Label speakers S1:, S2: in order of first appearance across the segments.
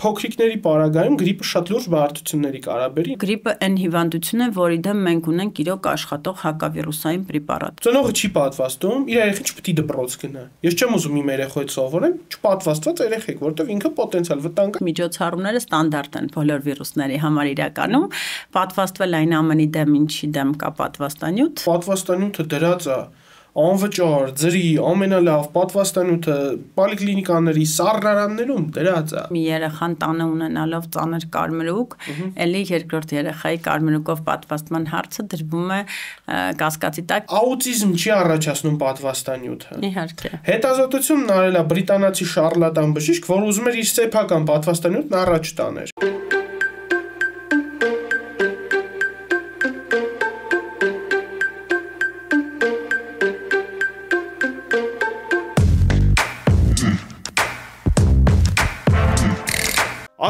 S1: փոքրիկների պարագայում գրիպը շատ լուրջ բարդությունների կարաբերի։
S2: Գրիպը այն հիվանդություն է, որի դեմ մենք ունենք իրոք աշխատող հակավիրուսային պրեպարատ։
S1: Ծնողը չի պատվաստում, իր երեխին չպետք է դպրոց գնա։ Ես չեմ ուզում իմ երեխայից սովորեմ չպատվաստված երեխեք, որտեղ ինքը պոտենցիալ վտանգ է։
S2: Միջոցառումները ստանդարտ են բոլոր վիրուսների համար իրականում։ Պատվաստվել այն ամենի դեմ, ինչի դեմ կա պատվաստանյութ։
S1: Պատվաստանյութը դրած է անվճար, ծրի, ամենալավ պատվաստանյութը պոլիկլինիկաների սառնարաններում դրած է։
S2: Մի երեխան տանը ունենալով ծանր կարմրուկ, ելի երկրորդ երեխայի կարմրուկով պատվաստման հարցը դրվում է կասկածի տակ։
S1: Աուտիզմ չի առաջացնում պատվաստանյութը։
S2: Իհարկե։
S1: Հետազոտությունն արել է բրիտանացի շարլատան բժիշկ, որ ուզում էր իր սեփական պատվաստանյութն առաջ տաներ։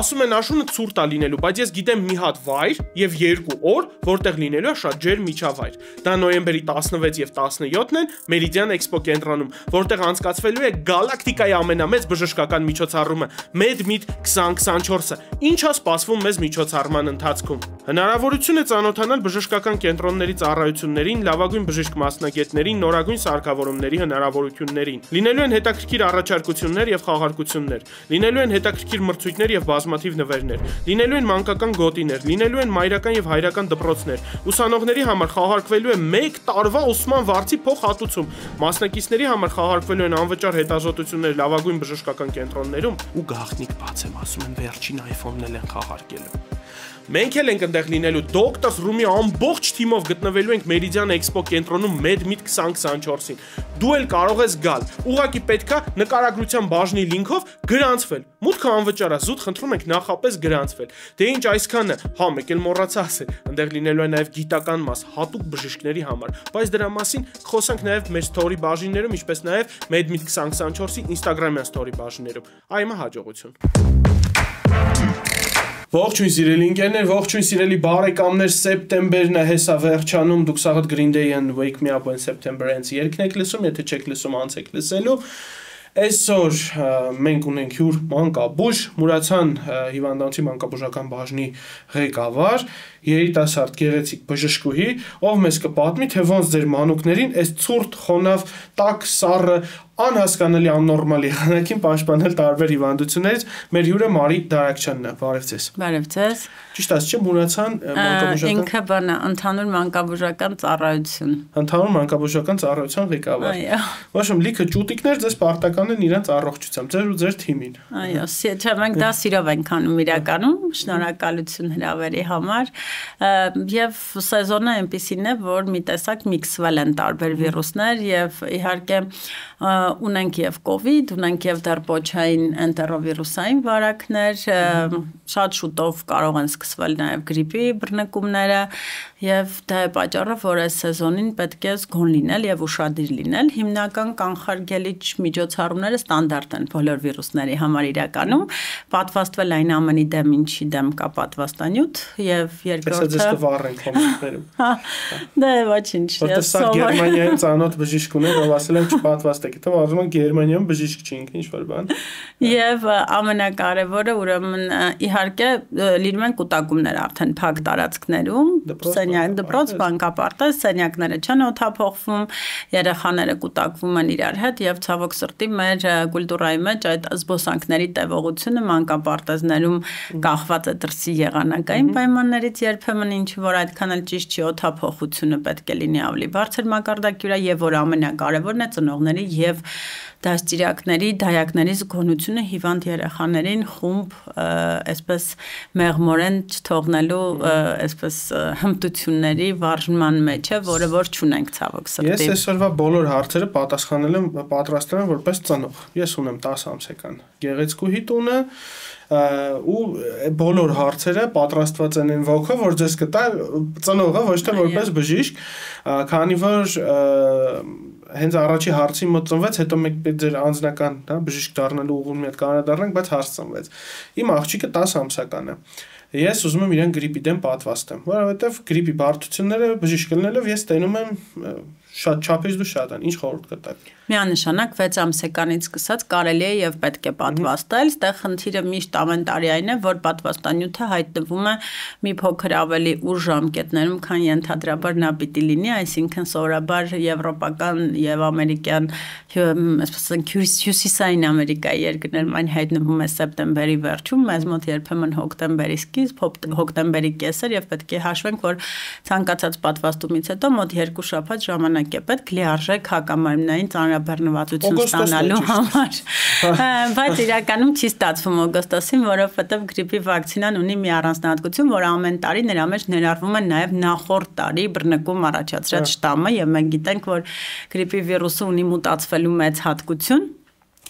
S1: Ասում են աշունը ցուրտ է լինելու, բայց ես գիտեմ մի հատ վայր եւ երկու օր, որտեղ լինելու է շատ ջեր միջավայր։ Դա նոյեմբերի 16 եւ 17-ն են Meridian Expo կենտրոնում, որտեղ անցկացվելու է գալակտիկայի ամենամեծ բժշկական միջոցառումը MedMeet 2024-ը։ Ինչ է սպասվում մեզ միջոցառման ընթացքում։ Հնարավորություն է ծանոթանալ բժշկական կենտրոնների ծառայություններին, լավագույն բժիշկ մասնագետներին, նորագույն սարքավորումների հնարավորություններին։ Լինելու են հետաքրքիր առաջարկություններ եւ խաղարկություններ։ Լինելու են հետաքրքիր մրցույթներ եւ բազմաթիվ նվերներ։ Լինելու են մանկական գոտիներ, լինելու են մայրական եւ հայրական դպրոցներ։ Ուսանողների համար խաղարկվելու է 1 տարվա ուսման վարձի փոխհատուցում։ Մասնակիցների համար խաղարկվելու են անվճար հետազոտություններ լավագույն բժշկական կենտրոններում ու գաղտնիք բաց եմ ասում են վերջին iPhone-ն էլ են խաղարկելու։ Մենք էլ ենք այնտեղ լինելու Doctors Room-ի ամբողջ թիմով գտնվելու ենք Meridian Expo կենտրոնում MedMeet 2024-ին։ Դու էլ կարող ես գալ։ Ուղղակի պետքա նկարագրության բաժնի լինքով գրանցվել։ Մուտքը անվճար է, զուտ խնդրում ենք նախապես գրանցվել։ Դե ինչ այսքանը, հա, մեկ էլ մոռացա ասել, այնտեղ լինելու է նաև գիտական մաս հատուկ բժիշկների համար, բայց դրա մասին խոսանք նաև մեր story բաժիններում, ինչպես նաև MedMeet 2024-ի Instagram-յան story բաժիններում։ Այմա հաջողություն։ Ողջույն սիրելի ընկերներ, ողջույն սիրելի բարեկամներ, սեպտեմբերն է հեսա վերջանում, դուք սաղդ Green Day and Wake Me Up When September Ends երգն եք լսում, եթե չեք լսում, անց եք լսելու։ Այսօր մենք ունենք հյուր մանկաբույժ Մուրացան հիվանդանոցի մանկաբուժական բաժնի ղեկավար, երիտասարդ գեղեցիկ բժշկուհի, ով մեզ կպատմի, թե ոնց ձեր մանուկներին այս ցուրտ, խոնավ, տաք, սառը, անհասկանալի աննորմալ եղանակին պաշտպանել տարբեր հիվանդություններից։ Մեր հյուրը Մարի Դարակչյանն է։ Բարև ձեզ։
S2: Բարև ձեզ։
S1: Ճիշտ ասած, չէ՞ Մուրացան
S2: մանկաբուժական Ինքը բանա, ընդհանուր մանկաբուժական ծառայություն։
S1: Ընդհանուր մանկաբուժական ծառայության ղեկավար։
S2: Այո։
S1: Ոչմ լիքը ճուտիկներ ձեզ պարտական են իրենց առողջությամբ, ձեր ու ձեր թիմին։
S2: Այո, չէ, մենք դա սիրով ենք անում իրականում։ Շնորհակալություն հրավերի համար։ Եվ սեզոնը այնպեսին է, որ մի տեսակ միքսվել են տարբեր վիրուսներ եւ իհարկե ունենք եւ COVID, ունենք եւ դարբոչային ընտերովիրուսային վարակներ, շատ շուտով կարող են սկսվել նաեւ գրիպի բռնկումները եւ դա է պատճառը, որ այս սեզոնին պետք է զգոն լինել եւ ուշադիր լինել։ Հիմնական կանխարգելիչ միջոցառումները ստանդարտ են բոլոր վիրուսների համար իրականում, պատվաստվել այն ամենի դեմ, ինչի դեմ կա պատվաստանյութ եւ
S1: երկրորդը Այսպես դու վառ ենք համերում։
S2: Հա։ Դե ոչինչ։
S1: Որտե՞ղ Գերմանիայում ծանոթ բժիշկ ունեմ, ով ասել է չպատվաստեք, Թող ասում են Գերմանիայում բժիշկ չենք, ինչ որ բան։
S2: Եվ ամենակարևորը, ուրեմն իհարկե լինում են կուտակումներ արդեն փակ տարածքներում, սենյակ, դպրոց, բանկապարտեզ, սենյակները չեն օթափողվում, երեխաները կուտակվում են իրար հետ եւ ցավոք սրտի մեր կուլտուրայի մեջ այդ զբոսանքների տևողությունը մանկապարտեզներում կախված է դրսի եղանակային պայմաններից երբեմն ինչ որ այդքան էլ ճիշտ չի օթափողությունը պետք է լինի ավելի բարձր մակարդակի վրա եւ որ ամենակարևորն է ծնողների եւ դաստիարակների, դայակների զգոնությունը հիվանդ երեխաներին խումբ այսպես մեղմորեն չթողնելու այսպես հմտությունների վարժման մեջ է, որը որ չունենք ցավոք սրտի։
S1: Ես այսօրվա բոլոր հարցերը պատասխանել եմ պատրաստել եմ որպես ծնող։ Ես ունեմ 10 ամսական գեղեցկուհի տունը, ու բոլոր հարցերը պատրաստված են այն ոգով, որ ձեզ կտա ծնողը ոչ թե որպես բժիշկ, քանի որ հենց առաջի հարցի մոտ ծնվեց, հետո մեկ ձեր անձնական, հա, բժիշկ դառնալու ուղուն մի հատ կանադառնանք, բայց հարց ծնվեց։ Իմ աղջիկը 10 ամսական է։ Ես ուզում եմ իրեն գրիպի դեմ պատվաստեմ, որովհետև գրիպի բարդությունները բժիշկ լինելով ես տենում եմ շատ չափից դու շատ են, ինչ խորհուրդ կտաք։
S2: Միանշանակ 6 ամսեկանից սկսած կարելի է եւ պետք է պատվաստել։ Ստեղ խնդիրը միշտ ամեն տարի այն է, որ պատվաստանյութը հայտնվում է մի փոքր ավելի ուր ժամկետներում, քան ենթադրաբար նա պիտի լինի, այսինքն սովորաբար եվրոպական եւ ամերիկյան, այսպես ասենք, հյուսիսային Ամերիկայի երկրներում այն հայտնվում է սեպտեմբերի վերջում, մեզ մոտ երբեմն հոկտեմբերի սկիզբ, հոկտեմբերի կեսեր եւ պետք է հաշվենք, որ ցանկացած պատվաստումից հետո մոտ 2 շաբաթ ժամանակ է պետք լիարժեք հակամարմնային ծանրաբեռնվածություն ստանալու համար։ Բայց իրականում չի ստացվում օգոստոսին, որովհետեւ գրիպի վակցինան ունի մի առանձնահատկություն, որ ամեն տարի նրա մեջ ներառվում է նաեւ նախորդ տարի բռնկում առաջացրած շտամը եւ մենք գիտենք, որ գրիպի վիրուսը ունի մուտացվելու մեծ հատկություն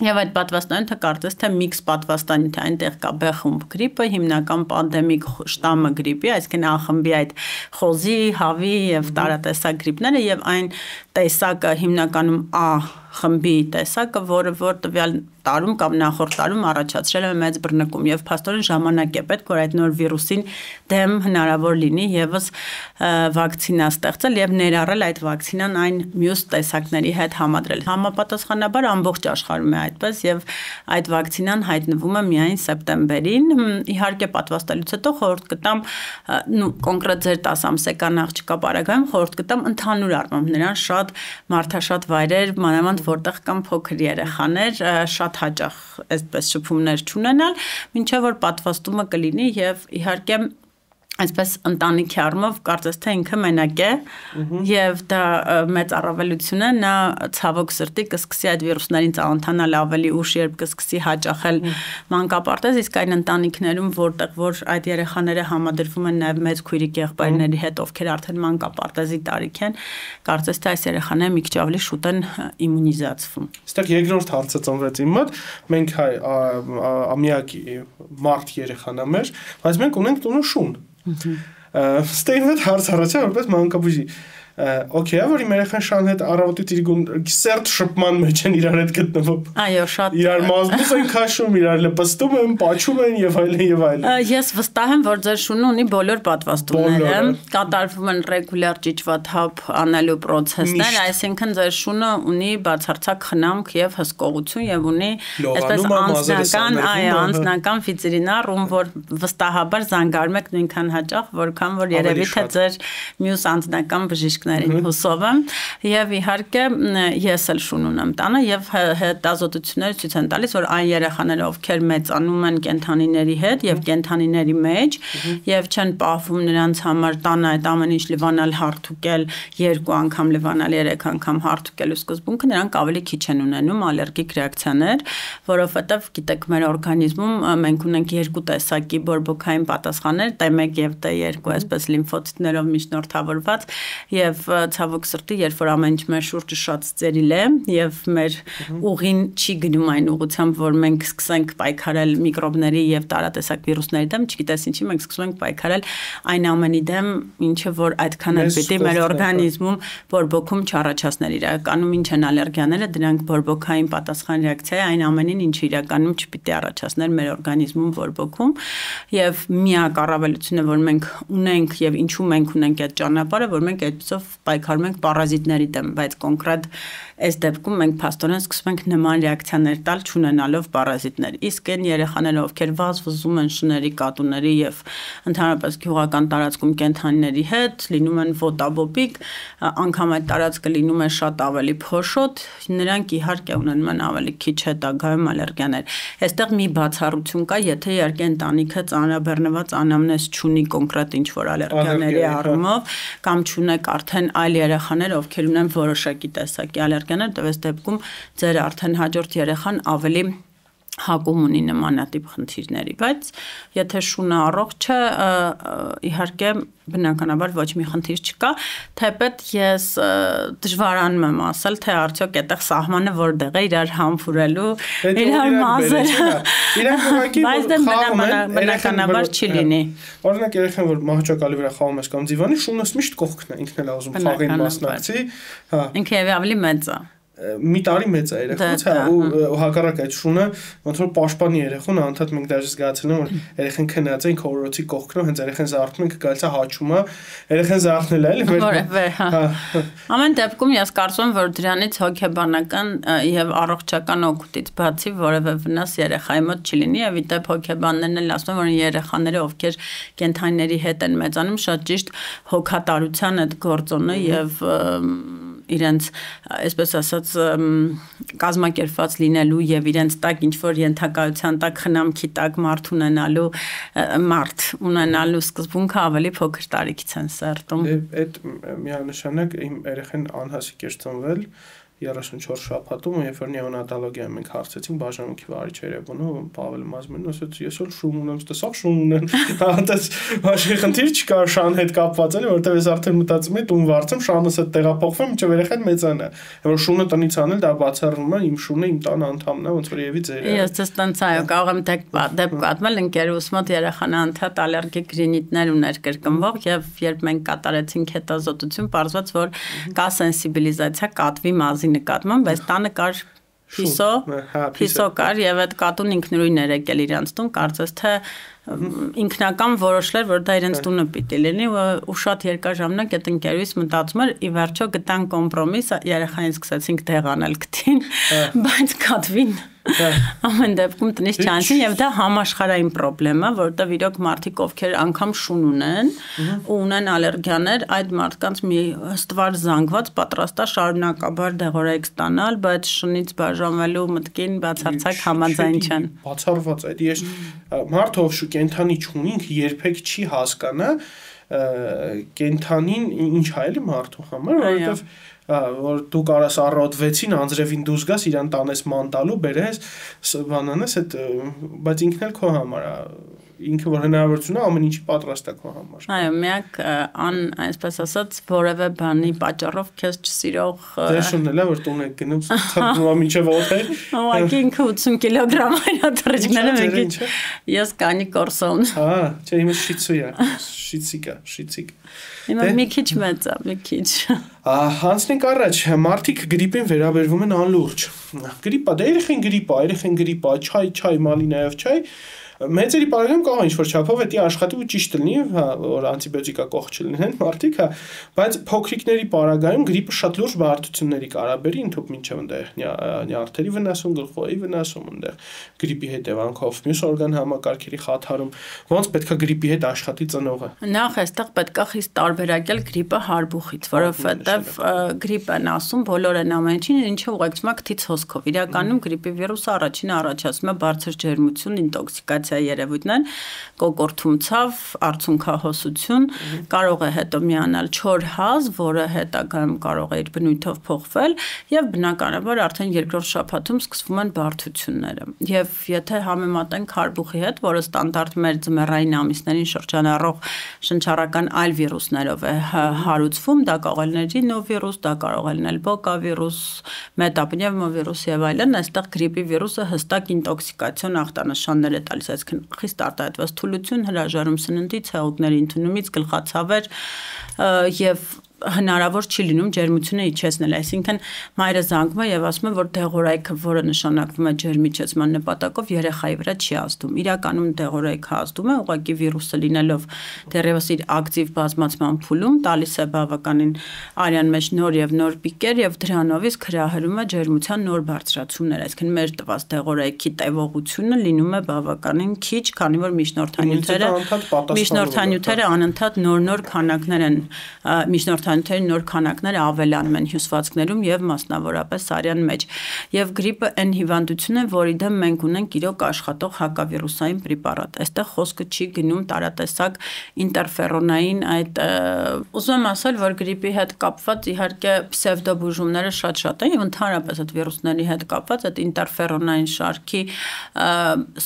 S2: Եվ այդ պատվաստանյութը կարծես թե միքս պատվաստանյութ է, այնտեղ կա B խումբ գրիպը, հիմնական պանդեմիկ շտամը գրիպի, այսինքն A խմբի այդ խոզի, հավի եւ տարատեսակ գրիպները եւ այն տեսակը հիմնականում A խմբի տեսակը, որը որ տվյալ տարում կամ նախորդ տարում առաջացրել է մեծ բռնկում եւ փաստորեն ժամանակ է պետք որ այդ նոր վիրուսին դեմ հնարավոր լինի եւս վակցինա ստեղծել եւ ներառել այդ վակցինան այն մյուս տեսակների հետ համադրել։ Համապատասխանաբար ամբողջ աշխարհում է այդպես եւ այդ վակցինան հայտնվում է միայն սեպտեմբերին։ Իհարկե պատվաստելուց հետո խորհուրդ կտամ նու կոնկրետ ձեր 10 ամսեկան աղջկա բարակայում խորհուրդ կտամ ընդհանուր առմամբ նրան շատ մարդաշատ վայրեր, մանավանդ որտեղ կան փոքր երեխաներ, շատ հաճախ այսպես շփումներ չունենալ, ինչեւ որ պատվաստումը կլինի եւ իհարկե այսպես ընտանիքի առումով կարծես թե ինքը մենակ է եւ դա մեծ առավելություն է նա ցավոք սրտի կսկսի այդ վիրուսներին ծանոթանալ ավելի ուշ երբ կսկսի հաճախել մանկապարտեզ իսկ այն ընտանիքներում որտեղ որ այդ երեխաները համադրվում են նաեւ մեծ քույրիկ եղբայրների հետ ովքեր արդեն մանկապարտեզի տարիք են կարծես թե այս երեխաները մի քիչ ավելի շուտ են իմունիզացվում
S1: Այստեղ երկրորդ հարցը ծնվեց իմ մոտ. Մենք հայ ամիակի մարդ երեխան է մեր բայց մենք ունենք տունը շուն Ստեյնվետ հարց առաջա որպես մանկաբույժի օքեյ, որ իմ երեխան շան հետ առավոտից իր սերտ շփման մեջ են իրար հետ գտնվում։
S2: Այո, շատ։
S1: Իրար մազբուս են քաշում, իրար լպստում են, պաչում են եւ այլն եւ այլն։
S2: Ես վստահ եմ, որ ձեր շունը ունի բոլոր պատվաստումները, կատարվում են ռեգուլյար ճիճվաթափ անելու process-ներ, այսինքն ձեր շունը ունի բացարձակ խնամք եւ հսկողություն եւ ունի այսպես անձնական, այո, անձնական վիտրինար, ում որ վստահաբար զանգարում եք նույնքան հաճախ, որքան որ երևի թե ձեր մյուս անձնական բժիշկն ուսուցիչներին հուսով եմ եւ իհարկե ես էլ շուն ունեմ տանը եւ հետազոտությունները ցույց են տալիս որ այն երեխաները ովքեր մեծանում են կենթանիների հետ եւ կենթանիների մեջ եւ չեն պահվում նրանց համար տանը այդ ամեն ինչ լիվանալ հարթուկել երկու անգամ լիվանալ երեք անգամ հարթուկելու սկզբունքը նրանք ավելի քիչ են ունենում ալերգիկ ռեակցիաներ որովհետեւ գիտեք մեր օրգանիզմում մենք ունենք երկու տեսակի բորբոքային պատասխաններ T1 եւ T2 այսպես լիմֆոցիտներով միջնորդավորված եւ եւ ցավոք սրտի, երբ որ ամեն ինչ մեր շուրջը շատ ծերիլ է եւ մեր ուղին չի գնում այն ուղությամբ, որ մենք սկսենք պայքարել միկրոբների եւ տարատեսակ վիրուսների դեմ, չգիտես ինչի մենք սկսում ենք պայքարել այն ամենի դեմ, ինչը որ այդքան էլ պիտի մեր օրգանիզմում բորբոքում չառաջացներ իրականում ինչ են ալերգիաները, դրանք բորբոքային պատասխան ռեակցիա է այն ամենին, ինչը իրականում չպիտի առաջացներ մեր օրգանիզմում բորբոքում եւ միակ առավելությունը, որ մենք ունենք եւ ինչու մենք ունենք այդ ճանապարհը, որ մենք այդպեսով պայքարում ենք պարազիտների դեմ, բայց կոնկրետ այս դեպքում մենք փաստորեն սկսում ենք նման ռեակցիաներ տալ ճանենալով պարազիտներ։ Իսկ այն երեխաները, ովքեր վազվզում են շների, կատուների եւ ընդհանրապես գյուղական տարածքում կենթանիների հետ, լինում են ոտաբոբիկ, անգամ այդ տարածքը լինում է շատ ավելի փոշոտ, նրանք իհարկե ունենում են ավելի քիչ հետագայում ալերգիաներ։ Այստեղ մի բացառություն կա, եթե իհարկե ընտանիքը ծանրաբեռնված անամնես չունի կոնկրետ ինչ որ ալերգիաների հա։ առումով կամ չունեք արդեն այլ երեխաներ, ովքեր ունեն որոշակի տեսակի ալերգիաներ, տվես դեպքում ձեր արդեն հաջորդ երեխան ավելի հակում ունի նմանատիպ խնդիրների, բայց եթե շունը առողջ է, իհարկե բնականաբար ոչ մի խնդիր չկա, թեպետ ես դժվարանում եմ ասել, թե արդյոք այդտեղ սահմանը որտեղ է իրար համբուրելու, իրար մազերը։
S1: Իրանք ուղղակի
S2: բայց բնականաբար չի լինի։
S1: Օրինակ երեխան որ մահճակալի վրա խաղում ես կամ դիվանի, շունս միշտ կողքն է, ինքն էլ ուզում խաղին մասնակցի,
S2: հա։ Ինքը ավելի մեծ է
S1: մի տարի մեծ է երեխաց, հա, ու հակառակ այդ շունը ոնց որ պաշտպանի երեխուն, անդադ մենք դաժե զգացել եմ, որ երեխան քնած են քորոցի կողքնով, հենց երեխան զարթում են, գալիս է հաչում է, երեխան զարթնել է, էլի
S2: վեր։ հա։ հա։ Ամեն դեպքում ես կարծում եմ, որ դրանից հոգեբանական եւ առողջական օգուտից բացի որևէ վնաս երեխայի մոտ չլինի, եւ իդեպ հոգեբաններն էլ ասում են, որ երեխաները, ովքեր կենթանիների հետ են մեծանում, շատ ճիշտ հոգատարության այդ գործոնը եւ իրենց այսպես ասած կազմակերպված լինելու եւ իրենց տակ ինչ որ ենթակայության տակ խնամքի տակ մարդ ունենալու մարդ ունենալու սկզբունքը ավելի փոքր տարիքից են սերտում։
S1: Այդ միանշանակ իմ երեխան անհասիկ էր ծնվել 34 շաբաթում, երբ որ նեոնատոլոգիա մենք հարցեցինք բաժանմունքի վարիչ Երևանը, Պավել Մազմենն ասաց, ես էլ շուն ունեմ, տեսավ շուն ունեմ։ Հատած բաժի խնդիր չկա շան հետ կապված էլի, որովհետև ես արդեն մտածում եմ տուն վարձեմ, շանս հետ տեղափոխվեմ, ինչեւ երեխան մեծանա։ Որ շունը տնից անել դա բացառվում է, իմ շունը իմ տան անդամն է, ոնց որ եւի ձեր։
S2: Ես դες տենց այո, կարող եմ դեպք պատմել ընկերուս մոտ երեխան անդադ ալերգիկ ռինիտներ ուներ կրկնվող եւ երբ մենք կատարեցինք հետազոտություն, պարզվեց որ կա սենսիբիլիզացիա կատվի մազի նկատմամբ, բայց տանը կար Փիսո, հա, փիսո կար եւ այդ կատուն ինքնուրույն էր եկել իրանց տուն, կարծես թե ինքնական որոշել որ դա իրենց տունը պիտի լինի ու շատ երկար ժամանակ այդ ընկերուց մտածում էր ի վերջո գտան կոմպրոմիս երեխային սկսեցինք տեղանել գտին բայց կատվին ամեն դեպքում տնից չանցին եւ դա համաշխարհային խնդրեմ է որովհետեւ իրոք մարդիկ ովքեր անգամ շուն ունեն ու ունեն ալերգիաներ այդ մարդկանց մի ստվար զանգված պատրաստա շարունակաբար դեղորայք ստանալ բայց շնից բաժանվելու մտքին բացարձակ համաձայն չեն
S1: բացառված այդ ես մարդ ով շու կենթանի չունինք երբեք չի հասկանա կենթանին ինչ հայելի մարդու համար որովհետեւ որ դու կարաս առօդվեցին անձրևին դուրս գաս իրան տանես մանտալու բերես բանանես այդ բայց ինքն էլ քո համար է ինքը որ հնարավորություն է ամեն ինչի պատրաստ է քո համար։
S2: Այո, միակ ան այսպես ասած որևէ բանի պատճառով քեզ չսիրող
S1: շունել է որ տուն եք գնում թափում մինչև օթեր։
S2: Ուղղակի ինքը 80 կիլոգրամ այրա թռիչքները մեկի։ Ես կանի կորսոն։
S1: Հա, չէ, իմը շիցու է։ Շիցիկա, շիցիկ։
S2: Հիմա դե- մի քիչ մեծ է, մի քիչ։
S1: Հանցնենք առաջ, մարդիկ գրիպին վերաբերվում են անլուրջ։ Գրիպա, դե երեխեն գրիպա, երեխեն գրիպա, չայ, չայ, մալինայով չայ, մեծերի բարակայում կարող ինչ որ չափով էդի աշխատի ու ճիշտ լինի, հա, որ անտիբիոտիկա կող չլինեն մարդիկ, հա, բայց փոքրիկների բարակայում գրիպը շատ լուրջ բարդությունների կարաբերի ընդհանուր մինչև այնտեղ նյարդերի վնասում, գլխոյի վնասում, այնտեղ գրիպի հետևանքով մյուս օրգան համակարգերի խաթարում, ոնց պետքա գրիպի հետ աշխատի ծնողը։
S2: Նախ այստեղ պետքա խիստ տարբերակել գրիպը հարբուխից, որովհետև գրիպ են ասում, բոլոր են ամեն ինչին, ինչը ուղեկցում է քթից հոսքով։ Իրականում գրիպի վիրուսը առաջինը առաջացնում է բարձր ջերմություն, ինտոքսիկացիա ինֆեկցիայի երևույթներ, կոկորթում ցավ, արցունքահոսություն, կարող է հետո միանալ չոր հազ, որը հետագայում կարող է իր բնույթով փոխվել եւ բնականաբար արդեն երկրորդ շաբաթում սկսվում են բարդությունները։ Եւ եթե համեմատենք հարբուխի հետ, որը ստանդարտ մեր ձմեռային ամիսներին շրջանառող շնչառական այլ վիրուսներով է հարուցվում, դա կարող է լինել ռինովիրուս, դա կարող է լինել բոկավիրուս, մետապնևմովիրուս եւ այլն, այստեղ գրիպի վիրուսը հստակ ինտոքսիկացիոն ախտանշաններ է տալիս այսինքն խիստ արտահայտված թուլություն, հրաժարում սննդի, ցեղուկների ընդունումից, գլխացավեր եւ հնարավոր չի լինում ջերմությունը իջեցնել, այսինքն մայրը զանգում է եւ ասում է, որ դեղորայքը, որը նշանակվում է ջերմիջեցման նպատակով, երեխայի վրա չի ազդում։ Իրականում դեղորայքը ազդում է ուղղակի վիրուսը լինելով դեռևս իր ակտիվ բազմացման փուլում, տալիս է բավականին արյան մեջ նոր եւ նոր պիկեր եւ դրանով իսկ հրահրում է ջերմության նոր բարձրացումներ, այսինքն մեր տված դեղորայքի տևողությունը լինում է բավականին քիչ, քանի որ միջնորդանյութերը միջնորդանյութերը անընդհատ նոր-նոր քանակներ են միջնորդ ցանցերի նոր քանակներ ավելանում են հյուսվածքներում եւ մասնավորապես արյան մեջ։ Եվ գրիպը այն հիվանդություն է, որի դեմ մենք ունենք իրոք աշխատող հակավիրուսային պրեպարատ։ Այստեղ խոսքը չի գնում տարատեսակ ինտերֆերոնային այդ ուզում եմ ասել, որ գրիպի հետ կապված իհարկե պսևդոբուժումները շատ-շատ են եւ ընդհանրապես այդ վիրուսների հետ կապված այդ ինտերֆերոնային շարքի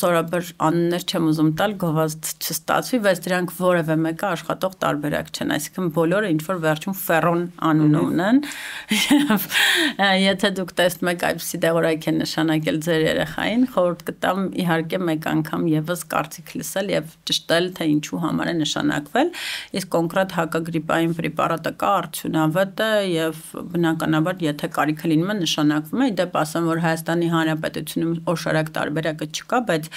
S2: սորաբեր անուններ չեմ ուզում տալ, գովազդ չստացվի, բայց դրանք որևէ մեկը աշխատող տարբերակ չեն, այսինքն բոլորը ինչ որ վերջում Ֆերոն անունը ունեն եւ եթե դուք տեսնում եք այդպիսի դեղորայք են նշանակել ձեր երեխային, խորհուրդ կտամ իհարկե մեկ անգամ եւս կարծիք լսել եւ ճշտել թե ինչու համար է նշանակվել, իսկ կոնկրետ հակագրիպային պրեպարատը կա արդյունավետ է եւ բնականաբար եթե կարիքը լինում է նշանակվում է, դեպ ասեմ որ Հայաստանի Հանրապետությունում օշարակ տարբերակը չկա, բայց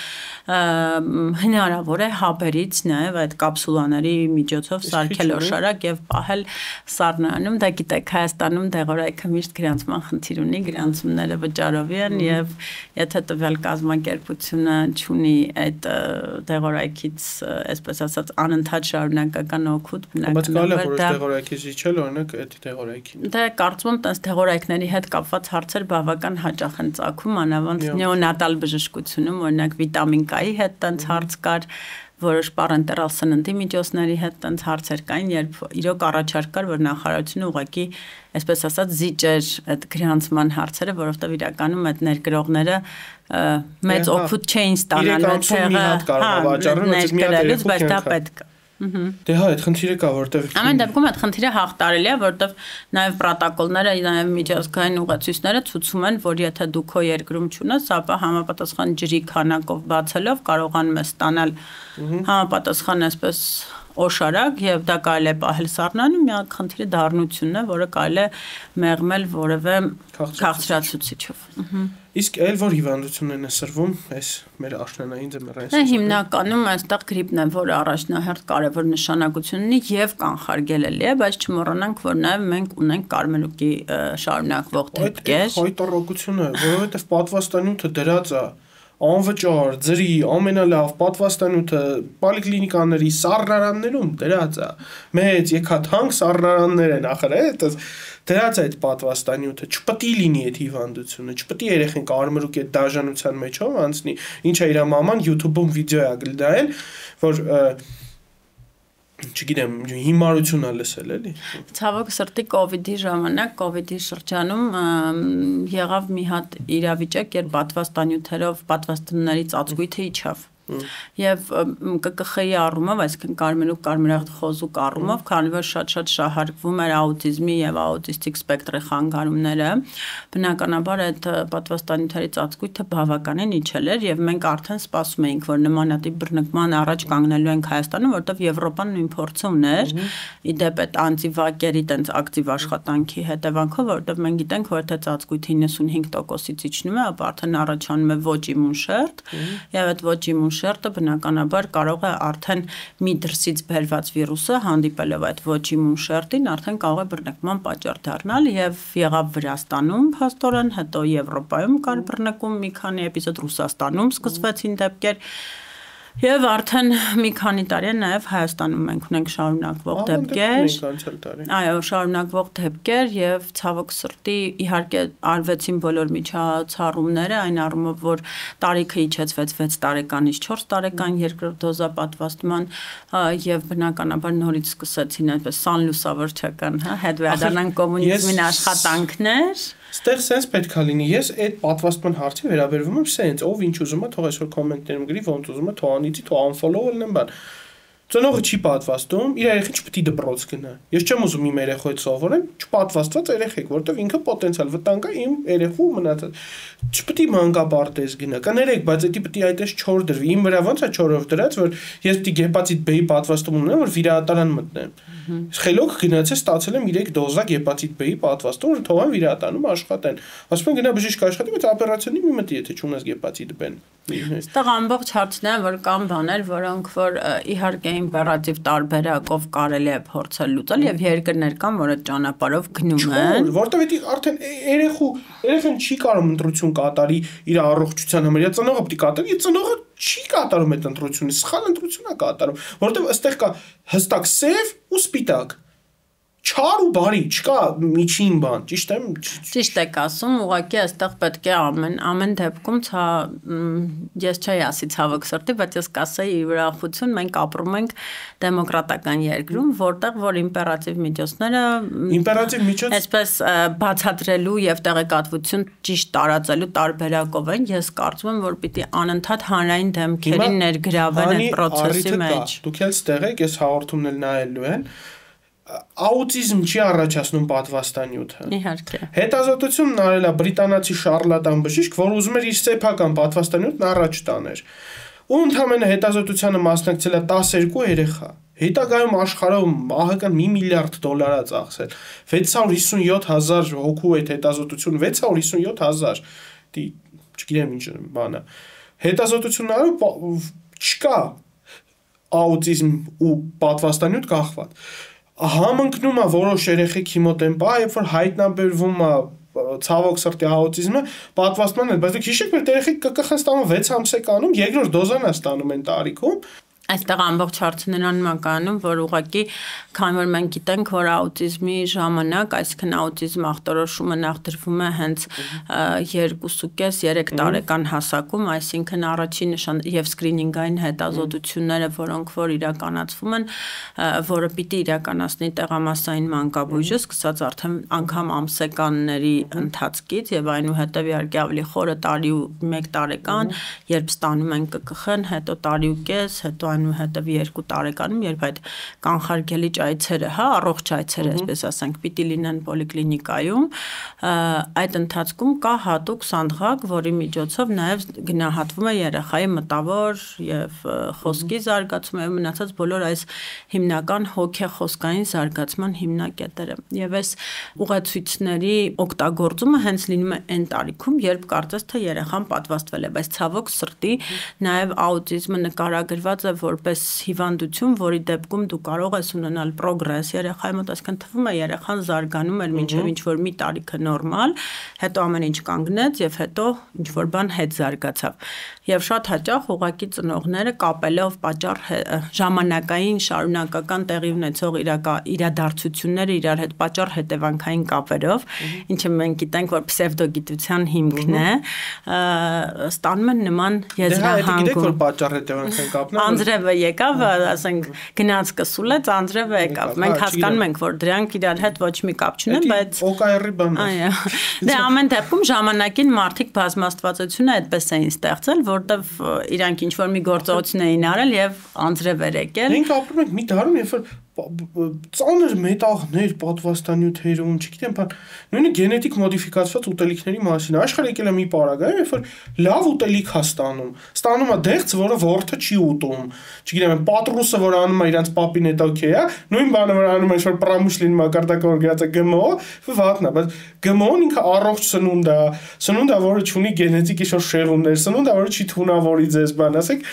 S2: հնարավոր է հաբերից նաեւ այդ կապսուլաների միջոցով սարքել օշարակ եւ պահել սառնանում, դա գիտեք Հայաստանում դեղորայքը միշտ գրանցման խնդիր ունի, գրանցումները վճարովի են եւ եթե տվյալ կազմակերպությունը ունի այդ դեղորայքից, այսպես ասած, անընդհատ շարունակական օգուտ
S1: բնականաբար դա դեղորայքի զիջել օրինակ այդ դեղորայքին։
S2: Դա կարծում եմ տես դեղորայքների հետ կապված հարցեր բավական հաճախ են ծագում, անավանդ նեոնատալ բժշկությունում, օրինակ վիտամին K-ի հետ տենց հարց կար, որոշ պարենտերալ սննդի միջոցների հետ տենց հարցեր կային, երբ իրոք առաջարկ կար, որ նախարարությունը ուղղակի, այսպես ասած, զիջեր այդ գրանցման հարցերը, որովհետև իրականում այդ ներգրողները մեծ օգուտ չէին ստանալ
S1: այդ տեղը, հա,
S2: ներկրելուց, բայց դա պետք է
S1: Դե հա, այդ խնդիրը կա, որտեվ
S2: Ամեն դեպքում այդ խնդիրը հաղթարելի է, որտեվ նաև պրոտոկոլները, նաև միջազգային ուղեցույցները ցույցում են, որ եթե դու քո երկրում չունես, ապա համապատասխան ջրի քանակով բացելով կարողանում ես ստանալ համապատասխան այսպես օշարակ եւ դա կարելի է պահել սառնանում, միակ խնդիրը դառնությունն է, որը կարելի է մեղմել որևէ քաղցրացուցիչով։
S1: Իսկ այլ որ հիվանդություններն է սրվում, այս մեր աշնանային ձմեռային
S2: սեզոնը։ Հիմնականում այստեղ գրիպն է, որը առաջնահերթ կարևոր նշանակություն ունի եւ կանխարգելելի է, բայց չմոռանանք, որ նաեւ մենք ունենք կարմերուկի շարունակվող դեպքեր։
S1: Այդ հայտարարությունը, որովհետեւ պատվաստանյութը դրած է անվճար, ծրի, ամենալավ պատվաստանյութը պոլիկլինիկաների սառնարաններում դրած է։ Մեծ եկաթանք սառնարաններ են ախր է, այդպես դրած այդ պատվաստանյութը չպետք է լինի այդ հիվանդությունը, չպետք է երեխեն կարմրուկ այդ դաժանության մեջով անցնի։ Ինչա իր մաման YouTube-ում վիդեո է գլդայել, որ չգիտեմ, հիմարություն ա լսել էլի։
S2: Ցավոք սրտի իդի ժամանակ, իդի շրջանում եղավ մի հատ իրավիճակ, երբ պատվաստանյութերով պատվաստանների ծածկույթը իջավ Եվ ԿԿԽ-ի առումով, այսինքն կարմերուկ կարմրախտ խոզուկ առումով, քանի որ շատ-շատ շահարկվում էր աուտիզմի եւ աուտիստիկ սպեկտրի խանգարումները, բնականաբար այդ պատվաստանյութերի ծածկույթը բավականին իջել էր եւ մենք արդեն սպասում էինք, որ նմանատիպ բռնկման առաջ կանգնելու ենք Հայաստանում, որտեղ Եվրոպան նույն փորձը ուներ, իդեպ այդ անտիվակերի տենց ակտիվ աշխատանքի հետևանքով, որտեղ մենք գիտենք, որ թե ծածկույթը 95%-ից իջնում է, ապա արդեն առաջանում է ոչ իմուն շերտ, եւ այդ ոչ իմուն շերտը բնականաբար կարող է արդեն մի դրսից բերված վիրուսը հանդիպելով այդ ոչ իմուն շերտին արդեն կարող է բռնկման պատճառ դառնալ եւ եղավ Վրաստանում փաստորեն, հետո Եվրոպայում կար բռնկում մի քանի էպիզոդ Ռուսաստանում սկսվեցին դեպքեր Եվ արդեն մի քանի տարի է նաև Հայաստանում մենք ունենք շարունակվող դեպքեր։ Այո, շարունակվող դեպքեր եւ ցավոք սրտի իհարկե արվեցին բոլոր միջոցառումները այն առումով, որ տարիքը իջեցվեց 6 տարեկանից 4 տարեկան երկրորդ դոզա պատվաստման եւ բնականաբար նորից սկսեցին այդպես սան լուսավորչական, հա, հետ վերադառնան կոմունիզմին աշխատանքներ
S1: Ստեղ սենց պետքա լինի։ Ես այդ պատվաստման հարցի վերաբերվում եմ սենց, ով ինչ ուզում է, թող այսօր կոմենտներում գրի, ոնց ուզում է, թող անիցի, թող unfollow լինեմ բան։ Ծնողը չի պատվաստում, իր երեխան չպետք է դպրոց գնա։ Ես չեմ ուզում իմ երեխայից սովորեմ չպատվաստված երեխեք, որովհետև ինքը պոտենցիալ վտանգ է իմ երեխու մնացած։ Չպետք է մանկաբարտեզ գնա։ Կներեք, բայց դա պիտի այդպես չոր դրվի։ Իմ վրա ոնց է չորով դրած, որ ես պիտի գեպատիտ B-ի պատվաստում ունենամ, որ վիրահատարան մտնեմ։ Խելոք գնացել ստացել եմ 3 դոզա գեպատիտ B-ի պատվաստում, որ թողան վիրահատանում աշխատեն։ Ասում են գնա բժիշկ աշխատի, բայց օպերացիոնի մի մտի, եթե չունես գեպատիտ B-ն։
S2: Այստեղ ամբողջ հարցն է, որ կան բաներ, որոնք որ իհարկե իմպերատիվ տարբերակով կարելի է փորձել լուծել եւ երկրներ կան, որ այդ ճանապարհով գնում են։
S1: Որտեւ արդեն երեխու երեխան չի կարող ընտրություն կատարի իր առողջության համար։ Իր ծնողը պետք է կատարի, ծնողը չի կատարում այդ ընտրությունը, սխալ ընտրություն է կատարում, որտեւ այստեղ կա հստակ սև ու սպիտակ չար ու բարի, չկա միջին բան, ճիշտ եմ։
S2: Ճիշտ եք ասում, ուղղակի այստեղ պետք է ամեն ամեն դեպքում ցա ես չէի ասի ցավոք սրտի, բայց ես կասեի ուրախություն, մենք ապրում ենք դեմոկրատական երկրում, որտեղ որ իմպերատիվ միջոցները
S1: իմպերատիվ միջոց
S2: այսպես բացատրելու եւ տեղեկատվություն ճիշտ տարածելու տարբերակով են, ես կարծում եմ, որ պիտի անընդհատ հանրային դեմքերին ներգրավեն այդ process-ի մեջ։
S1: Դուք էլ ստեղ եք, ես հաղորդումն էլ նայելու եմ աուտիզմ չի առաջացնում պատվաստանյութը։
S2: Իհարկե։
S1: Հետազոտությունն արել է բրիտանացի շարլատան բժիշկ, որ ուզում էր իր սեփական պատվաստանյութն առաջ տաներ։ Ու ընդհանրապես հետազոտությանը մասնակցել է 12 երեխա։ Հետագայում աշխարհում ԱՀԿ-ն 1 միլիարդ դոլար է ծախսել։ 657000 հոգու այդ հետազոտություն 657000 դի չգիտեմ ինչ բանը։ Հետազոտությունները չկա աուտիզմ ու պատվաստանյութ կախված համընկնում է որոշ են բա, երբ որ հայտնաբերվում է ցավոք սրտի աուտիզմը պատվաստման է, բայց դուք հիշեք, որ երեխեք ԿԿԽ-ն ստանում 6 ամսեկանում, երկրորդ դոզան է ստանում այն տարիքում,
S2: Այստեղ ամբողջ հարցը նրանում է կանում, որ ուղղակի քանի որ մենք գիտենք, որ աուտիզմի ժամանակ, այսինքն աուտիզմ ախտորոշումը նախ դրվում է հենց 2.5-3 տարեկան հասակում, այսինքն առաջին նշան եւ սկրինինգային հետազոտությունները, որոնք որ իրականացվում են, որը պիտի իրականացնի տեղամասային մանկաբույժը, սկսած արդեն անգամ ամսեկանների ընթացքից եւ այնուհետեւ իհարկե ավելի խորը տարի ու 1 տարեկան, երբ ստանում են ԿԿԽ-ն, հետո տարի ու կես, հետո այնուհետև 2 տարեկանում, երբ այդ կանխարգելիչ այցերը, հա, առողջ այցերը, այսպես ասենք, պիտի լինեն պոլիկլինիկայում, այդ ընթացքում կա հատուկ սանդղակ, որի միջոցով նաև գնահատվում է երեխայի մտավոր եւ խոսքի զարգացումը եւ մնացած բոլոր այս հիմնական հոգեխոսքային զարգացման հիմնակետերը։ Եվ այս ուղեցույցների օգտագործումը հենց լինում է այն տարիքում, երբ կարծես թե երեխան պատվաստվել է, բայց ցավոք սրտի նաև աուտիզմը նկարագրված է որպես հիվանդություն, որի դեպքում դու կարող ես ունենալ պրոգրես երեխայի մոտ, այսինքն թվում է երեխան զարգանում էր մինչև ինչ որ մի տարիքը նորմալ, հետո ամեն ինչ կանգնեց եւ հետո ինչ որ բան հետ զարգացավ։ Եվ շատ հաճախ ուղակի ծնողները կապելով պատճառ ժամանակային շարունակական տեղի ունեցող իրակա իրադարձությունները իրար հետ պատճառ հետևանքային կապերով, ինչը մենք գիտենք, որ պսևդոգիտության հիմքն է, ստանում են նման
S1: դե հա, եզրահանգում։ Դե գիտեք, որ պատճառ հետևանքային կապն է։
S2: Անձրևը եկավ, ասենք գնաց կսուլեց, անձրևը եկավ։ Մենք հասկանում ենք, որ դրանք իրար հետ ոչ մի կապ չունեն, բայց
S1: օկայերի բանն է։
S2: Այո։ Դե ամեն դեպքում ժամանակին մարդիկ բազմաստվածությունը այդպես էին ստեղծել, որտեվ իրանք ինչ որ մի գործողություն էին արել եւ անձրև էր եկել։
S1: Մենք ապրում ենք մի դարում, երբ որ ծանր մետաղներ պատվաստանյութերում, չգիտեմ, բան, նույնը գենետիկ մոդիֆիկացված ուտելիքների մասին է։ Աշխարհ եկել է մի պարագայում, երբ որ լավ ուտելիք հա ստանում, ստանում է դեղց, որը ворթը չի ուտում։ Չգիտեմ, պատրուսը, որ անում է իրանց պապին էդ օքեյ է, նույն բանը որ անում է ինչ-որ պրամուշլին մակարդակով գրած է ԳՄՕ, վատն է, բայց ԳՄՕ-ն ինքը առողջ սնունդ է, սնունդ է, որը ունի գենետիկ ինչ-որ շեղումներ, սնունդ է, որը չի թունավորի ձեզ բան, ասեք,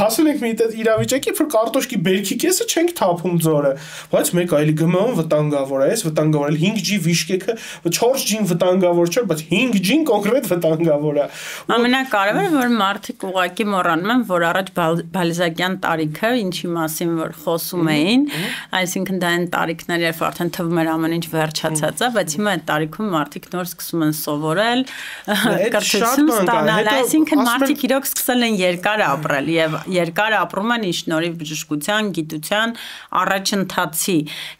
S1: հասել ենք մի իրավիճակի, որ կարտոշկի բերքի կեսը չենք թափում ձոր է, բայց մեկ այլ ԳՄ-ն վտանգավոր է, այս վտանգավոր է 5G վիշկեքը 4G-ն վտանգավոր չէ, բայց 5G-ն կոնկրետ վտանգավոր է։
S2: Ամենակարևորը որ մարդիկ ուղակի մոռանում են, որ առաջ բալզակյան տարիքը ինչի մասին որ խոսում էին, այսինքն դա այն տարիքներ, երբ արդեն թվում էր ամեն ինչ վերջացած է, բայց հիմա այդ տարիքում մարդիկ նոր սկսում են սովորել, կրթություն ստանալ, այսինքն մարդիկ իրոք սկսել են երկար ապրել եւ երկար ապրում են ի շնորհիվ բժշկության, գիտության, առաջ ընթացի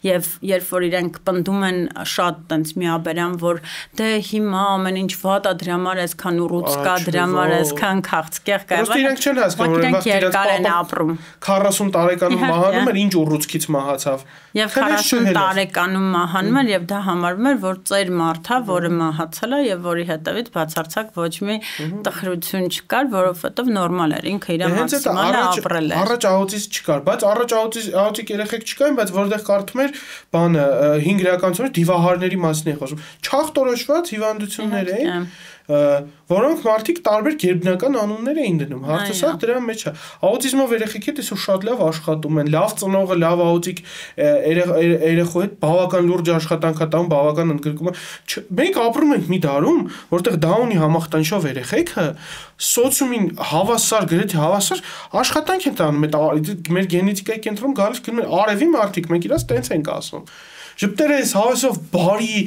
S2: եւ երբ որ իրենք պնդում են շատ տենց միաբերան որ դե հիմա ամեն ինչ վատ է դրա համար այսքան ուռուց կա դրա համար այսքան քաղցկեղ կա
S1: բայց իրենք չեն հասկանում
S2: որ իրենք երկար են ապրում
S1: 40 տարեկանում մահանում էր ինչ ուռուցքից մահացավ
S2: եւ 40 տարեկանում մահանում էր եւ դա համարվում էր որ ծեր մարդ է որը մահացել է եւ որի հետևից բացարձակ ոչ մի տխրություն չկար որովհետեւ նորմալ էր ինքը իր մաքսիմալը ապրել էր
S1: առաջ ահոցից չկար բայց առաջ ահոցից ահոցիկ երեխեք չկար չկային, բայց որտեղ կարդում էր բանը 5 գրականություններ դիվահարների մասին է խոսում։ Չախտորոշված հիվանդություններ էին որոնք մարդիկ տարբեր գերբնական անուններ էին դնում։ Հարցը սա դրա մեջ է։ Աուտիզմով երեխեքի տեսո շատ լավ աշխատում են, լավ ծնողը, լավ աուտիկ երեխու հետ բավական լուրջ աշխատանք է տանում, բավական ընդգրկում է։ Մենք ապրում ենք մի դարում, որտեղ դաունի համախտանշով երեխեքը սոցիումին հավասար, գրեթե հավասար աշխատանք են տանում։ մեր գենետիկայի կենտրոն գալիս գնում արևի մարդիկ, մենք իրաց տենց ենք ասում Ժպտերը այս հավեսով բարի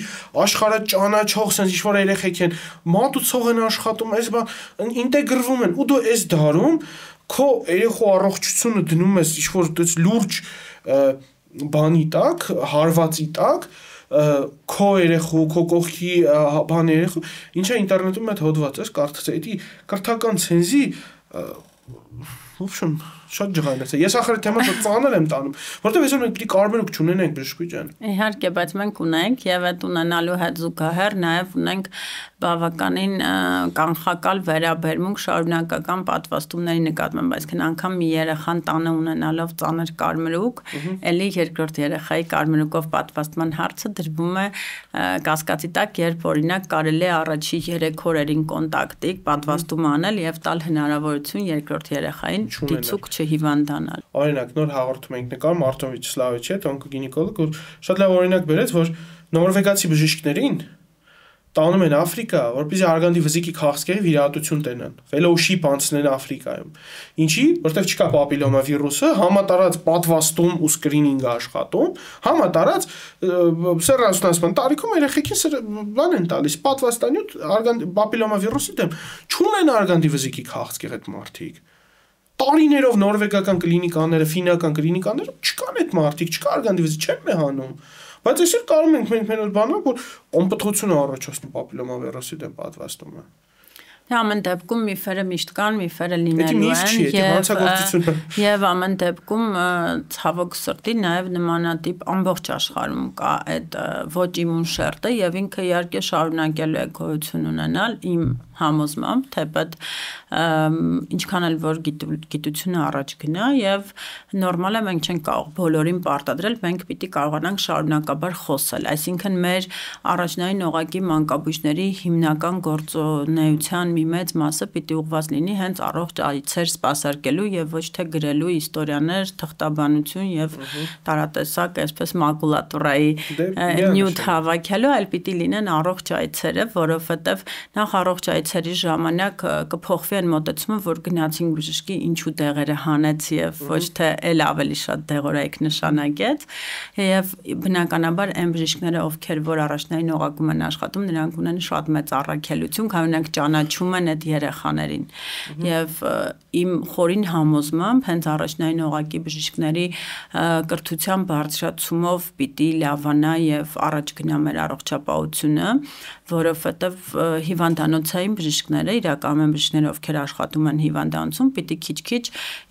S1: աշխարհը ճանաչող sense ինչ որ երեխեք են, մատուցող են աշխատում, այս բան ինտեգրվում են ու դու այս դարում քո երեխու առողջությունը դնում ես ինչ որ դից լուրջ բանի տակ, հարվածի տակ, քո երեխու, քո կողքի բան երեխու, ինչա ինտերնետում այդ հոդված ես կարդացել, դա կրթական ցենզի Ոբշն շատ ջղայնես է։ Ես ախր թեման շատ ծանր եմ տանում, որտեվ այսօր մենք պիտի կարմերուկ չունենենք բժշկուի ջան։
S2: Իհարկե, բայց մենք ունենք եւ այդ ունենալու հետ զուգահեռ նաեւ ունենք բավականին կանխակալ վերաբերմունք շարունակական պատվաստումների նկատմամբ, այսինքն անգամ մի երեխան տանը ունենալով ծանր կարմրուկ, ելի երկրորդ երեխայի կարմրուկով պատվաստման հարցը դրվում է կասկածի տակ, երբ օրինակ կարելի է առաջի 3 օրերին կոնտակտիկ պատվաստում անել եւ տալ հնարավորություն երկրորդ երեխային դիցուկ չհիվանդանալ։
S1: Օրինակ նոր հաղորդում ենք նկարում Արտոմ Վիչսլավիչ հետ, օնկոգինեկոլոգ, որ շատ լավ օրինակ բերեց, որ նորվեգացի բժիշկներին տանում են Աֆրիկա, որպեսզի արգանդի վզիկի քաղցկեղի վիրահատություն տենան։ Ֆելոուշիփ անցնեն Աֆրիկայում։ Ինչի, որտեղ չկա պապիլոմա վիրուսը, համատարած պատվաստում ու սկրինինգ աշխատում, համատարած սերասնասման տարիքում երեխեքին բան են տալիս, պատվաստանյութ արգանդի պապիլոմա վիրուսի դեմ չունեն արգանդի վզիկի քաղցկեղ այդ մարդիկ տարիներով նորվեգական կլինիկաները, ֆինական կլինիկաները չկան այդ մարդիկ, չկա արգանդի վզի չեն մեհանում։ Բայց այսօր կարող ենք մենք մենալ բանալ, որ օմպտղությունը առաջացնում պապիլոմավիրուսի դեմ պատվաստումը։
S2: Դե ամեն դեպքում միֆերը միշտ կան, միֆերը լինելու են եւ եւ ամեն դեպքում ցավոք սրտի նաեւ նմանատիպ ամբողջ աշխարհում կա այդ ոչ իմուն շերտը եւ ինքը իհարկե շարունակելու է գոյություն ունենալ իմ համոզմամբ, թեպետ ինչքան էլ որ գիտությունը առաջ գնա եւ նորմալ է մենք չենք կարող բոլորին պարտադրել, մենք պիտի կարողանանք շարունակաբար խոսել, այսինքն մեր առաջնային օղակի մանկաբույժների հիմնական գործունեության մի մեծ մասը պիտի ուղված լինի հենց առողջ այցեր սպասարկելու եւ ոչ թե գրելու իստորիաներ, թղթաբանություն եւ տարատեսակ այսպես մակուլատուրայի դե, նյութ հավաքելու, այլ պիտի լինեն առողջ այցերը, որովհետեւ նախ առողջ այց այցերի ժամանակ կփոխվի այն մոտեցումը, որ գնացինք բժշկի ինչու դեղերը հանեց եւ ոչ թե ել ավելի շատ դեղորայք նշանակեց եւ բնականաբար այն բժիշկները, ովքեր որ առաջնային օղակում են աշխատում, նրանք ունեն շատ մեծ առաքելություն, քան նրանք ճանաչում են այդ երեխաներին։ Եվ իմ խորին համոզմամբ հենց առաջնային օղակի բժիշկների կրթության բարձրացումով պիտի լավանա եւ առաջ գնա մեր առողջապահությունը, որովհետեւ հիվանդանոցային բժիշկները, իրականում բժիշկները, ովքեր աշխատում են հիվանդանոցում, պիտի քիչ-քիչ